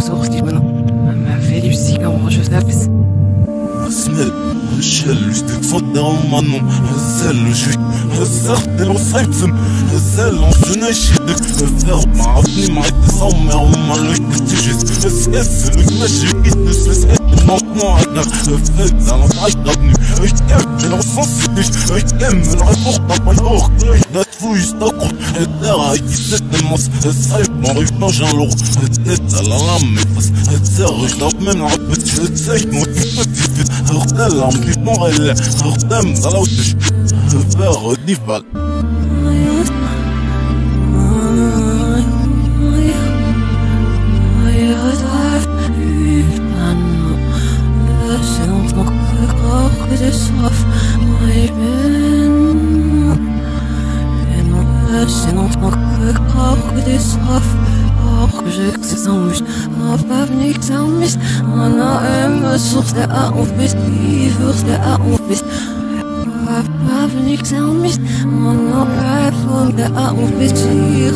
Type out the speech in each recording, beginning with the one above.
aux ours qui maintenant m'a fait du silence, je sais. Asmel, Rachel, je t'ai fondé en manon, Hazel, je suis Hazard et l'Osaïtzen, Hazel, on se neige, je t'ai fait faire ma vie, ma vie, sans mère, ma vie, je t'ai juste fait ça, c'est le que j'ai. Banque-moi un 9, 9, 9, dans l'envoi d'abnu. Je t'aime, j'ai l'enfant fiche. Je t'aime, le rapport d'un major. La fouille. Et a été cette immense. Et ça, je m'en lourd. Et tête à la lame, mes. Et je je m'en dis vite. Des soif. Och. Auf Pap nicht sans mich. Anna, immer suchst der A. Wie wirst der A. Auf Pap nicht sans mich. Anna, einfach der A auf bist. Wie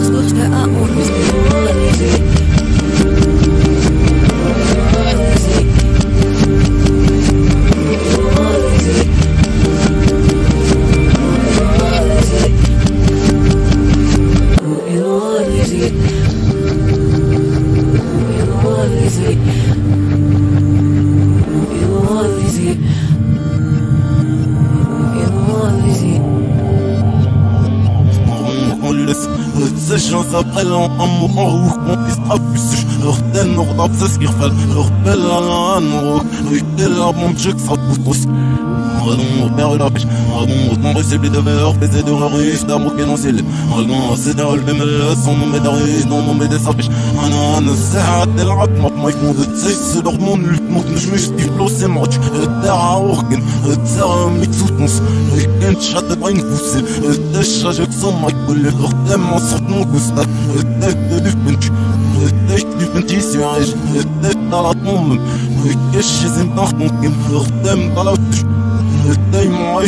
J'en s'appelle en amour en roue On pistera plus Hörten noch ab das Gefall Hörten la no Hörten la mon Dieu que ça pousse Pardon, père la pêche Pardon, mon récible de verre Baiser de riche d'amour qui n'en s'il Pardon, c'est dans le même Son nom est d'arrive Dans mon médecin pêche أنا أنا الساعة تلعب ما يكون تسيس الهرمون اللي تموت مش مش تفلوس ماتش الدعاء أورجن الدعاء ميتسوت نص كانت شاد بعين فوسي الدشة جاك صمع كل الغدام صوت نوكوستا الدك دفنتش الدك دفنتي سيعيش الدك طلعت مؤمن الكش زين ضغط ممكن الغدام طلعتش Dai-moi